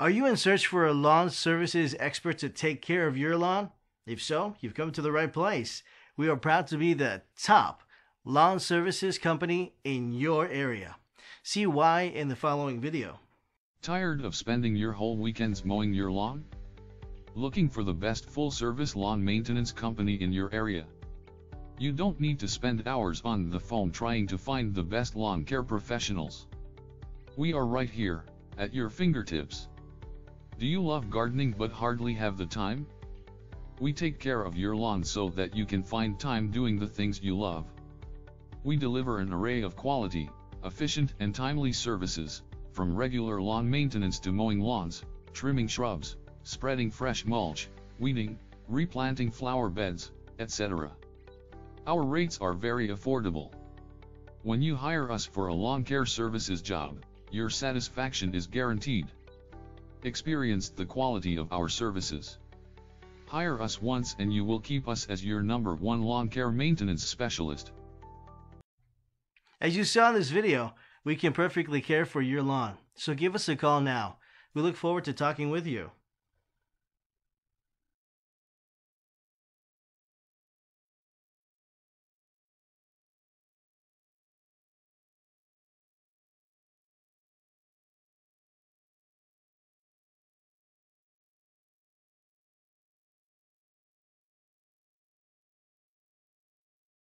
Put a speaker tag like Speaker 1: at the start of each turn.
Speaker 1: Are you in search for a lawn services expert to take care of your lawn? If so, you've come to the right place. We are proud to be the top lawn services company in your area. See why in the following video.
Speaker 2: Tired of spending your whole weekends mowing your lawn? Looking for the best full-service lawn maintenance company in your area? You don't need to spend hours on the phone trying to find the best lawn care professionals. We are right here, at your fingertips. Do you love gardening but hardly have the time? We take care of your lawn so that you can find time doing the things you love. We deliver an array of quality, efficient and timely services, from regular lawn maintenance to mowing lawns, trimming shrubs, spreading fresh mulch, weeding, replanting flower beds, etc. Our rates are very affordable. When you hire us for a lawn care services job, your satisfaction is guaranteed. Experience the quality of our services. Hire us once and you will keep us as your number one lawn care maintenance specialist.
Speaker 1: As you saw in this video, we can perfectly care for your lawn. So give us a call now. We look forward to talking with you.